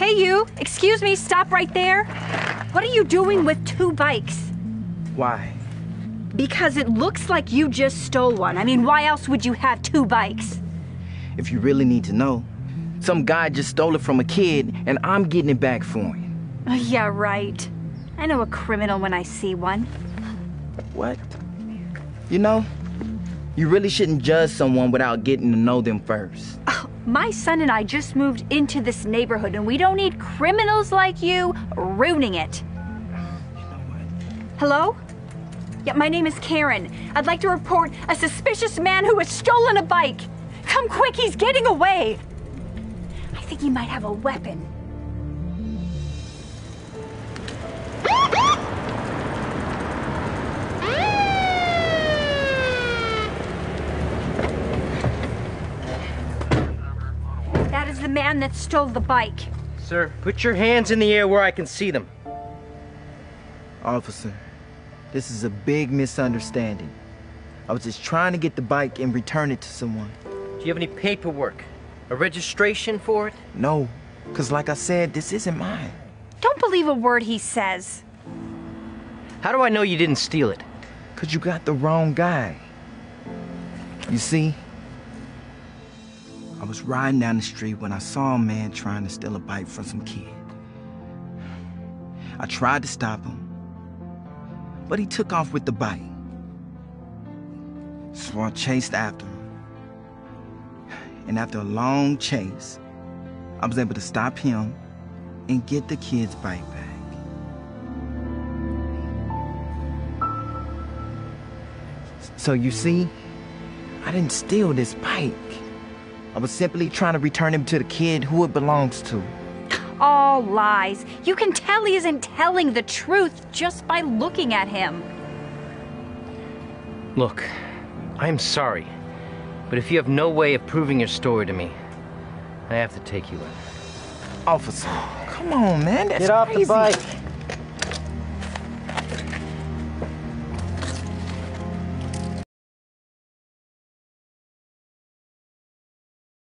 Hey, you! Excuse me, stop right there. What are you doing with two bikes? Why? Because it looks like you just stole one. I mean, why else would you have two bikes? If you really need to know, some guy just stole it from a kid and I'm getting it back for him. Oh, yeah, right. I know a criminal when I see one. What? You know, you really shouldn't judge someone without getting to know them first. My son and I just moved into this neighborhood and we don't need criminals like you ruining it. Hello? Yeah, my name is Karen. I'd like to report a suspicious man who has stolen a bike. Come quick, he's getting away. I think he might have a weapon. Is the man that stole the bike. Sir, put your hands in the air where I can see them. Officer, this is a big misunderstanding. I was just trying to get the bike and return it to someone. Do you have any paperwork? A registration for it? No, because like I said, this isn't mine. Don't believe a word he says. How do I know you didn't steal it? Because you got the wrong guy. You see, I was riding down the street when I saw a man trying to steal a bike from some kid. I tried to stop him, but he took off with the bike. So I chased after him. And after a long chase, I was able to stop him and get the kid's bike back. So you see, I didn't steal this bike. I was simply trying to return him to the kid who it belongs to. All lies. You can tell he isn't telling the truth just by looking at him. Look, I am sorry, but if you have no way of proving your story to me, I have to take you in. Officer, come on, man. That's Get off crazy. the bike.